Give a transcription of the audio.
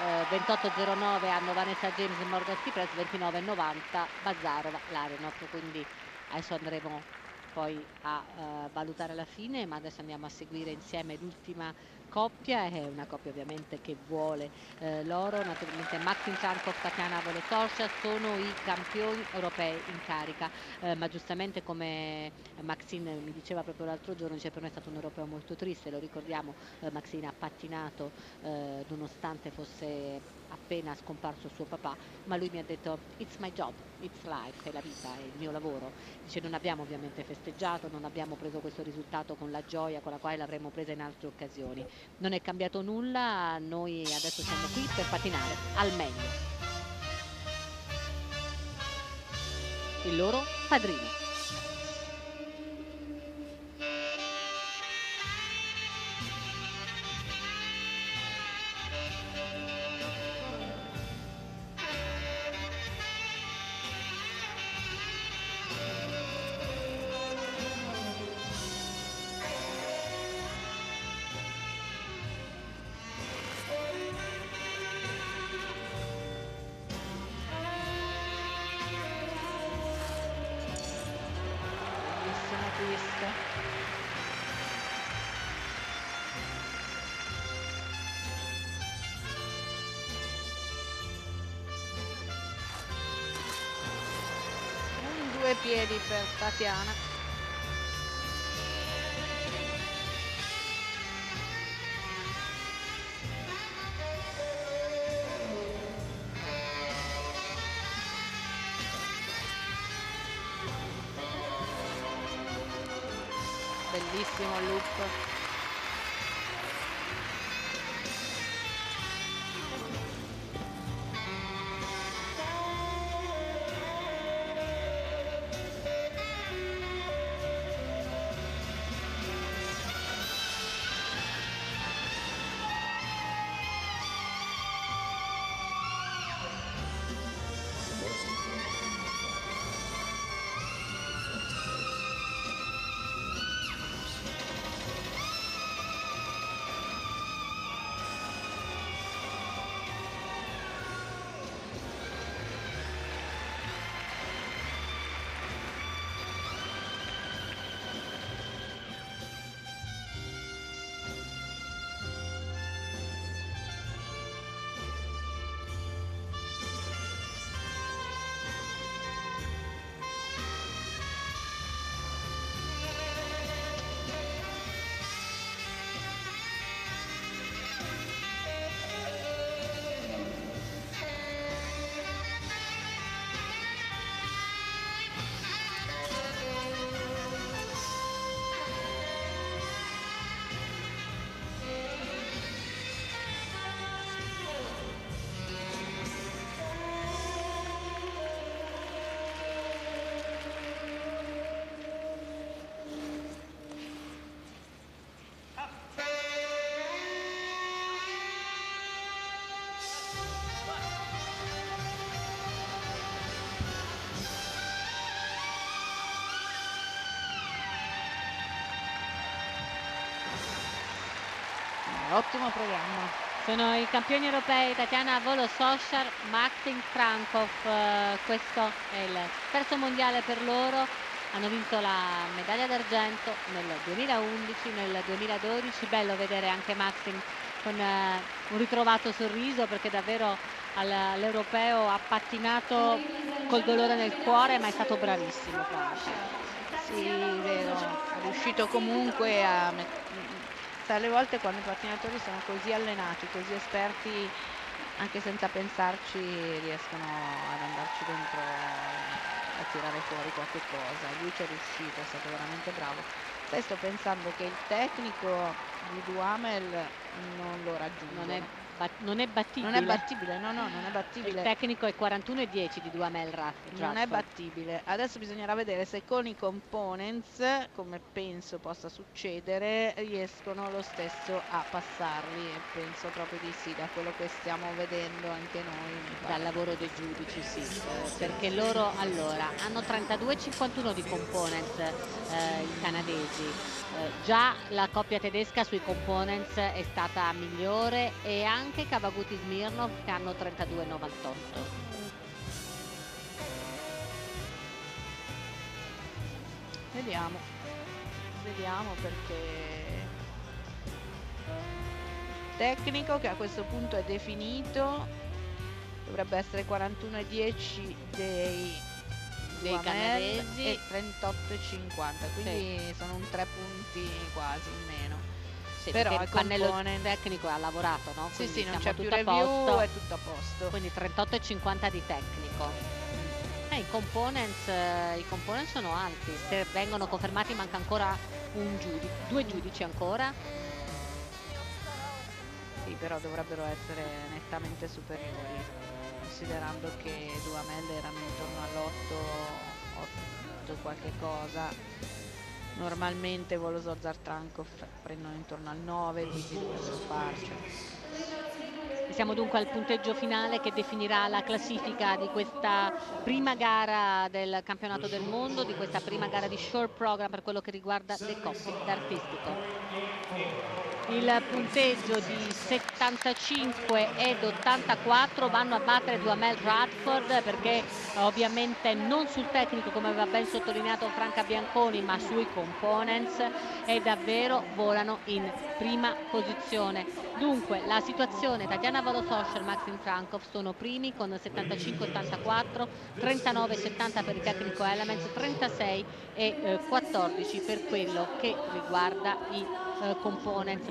eh, 28.09 hanno Vanessa James e Morgan Press 29.90 Bazzarova l'Arenot. Quindi adesso andremo poi a uh, valutare la fine ma adesso andiamo a seguire insieme l'ultima coppia è una coppia ovviamente che vuole eh, l'oro naturalmente Maxim Charkov, Tatiana Volososcia sono i campioni europei in carica eh, ma giustamente come Maxine mi diceva proprio l'altro giorno dice per noi è stato un europeo molto triste lo ricordiamo eh, Maxine ha pattinato eh, nonostante fosse appena scomparso suo papà, ma lui mi ha detto it's my job, it's life, è la vita, è il mio lavoro. Dice non abbiamo ovviamente festeggiato, non abbiamo preso questo risultato con la gioia con la quale l'avremmo presa in altre occasioni. Non è cambiato nulla, noi adesso siamo qui per patinare al meglio. Il loro padrino. Due piedi per Tatiana bellissimo loop ottimo programma. Sono i campioni europei Tatiana Volososhar, Maxim Frankov, eh, questo è il terzo mondiale per loro, hanno vinto la medaglia d'argento nel 2011, nel 2012, bello vedere anche Maxim con eh, un ritrovato sorriso perché davvero all'europeo ha pattinato col dolore nel cuore ma è stato bravissimo. Sì, vero, è riuscito comunque a alle volte quando i pattinatori sono così allenati, così esperti, anche senza pensarci riescono ad andarci dentro a tirare fuori qualche cosa. Lui ci è riuscito, è stato veramente bravo. Sai, sto pensando che il tecnico di Duhamel non lo raggiunge. Non è non è battibile. Non è battibile, no, no, non è battibile. Il tecnico è 41 e 10 di Duhamel Raff. Non è battibile. Adesso bisognerà vedere se con i components, come penso possa succedere, riescono lo stesso a passarli e penso proprio di sì, da quello che stiamo vedendo anche noi. Dal lavoro dei giudici, sì, eh, perché loro allora hanno 32,51 di components eh, i canadesi. Eh, già la coppia tedesca sui components è stata migliore e anche anche Kavaguti Smirnov che hanno 32,98. Vediamo, vediamo perché tecnico che a questo punto è definito dovrebbe essere 41,10 dei, dei canadesi e 38,50 quindi sì. sono un 3 punti quasi in meno sì, però il pannello tecnico ha lavorato no? Quindi sì sì non c'è più review è tutto a posto quindi 38,50 di tecnico i components, eh, i components sono alti, se vengono confermati manca ancora un giudice, due giudici ancora. Sì, però dovrebbero essere nettamente superiori, considerando che Duhamel erano intorno all'8, 8 qualche cosa. Normalmente Volosozar Trankov prendono intorno al 9, quindi dovrebbero farci. Siamo dunque al punteggio finale che definirà la classifica di questa prima gara del campionato del mondo, di questa prima gara di short program per quello che riguarda le coppie d'artistico. Il punteggio di 75 ed 84 vanno a battere Duhamel Radford perché ovviamente non sul tecnico come aveva ben sottolineato Franca Bianconi ma sui components e davvero volano in prima posizione. Dunque la situazione Tatiana Volososcia e Maxim Frankov sono primi con 75-84 39-70 per il tecnico Elements 36 e 14 per quello che riguarda i eh, components